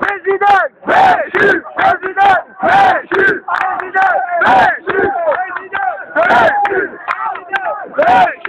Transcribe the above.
President! President! President! President! Vem!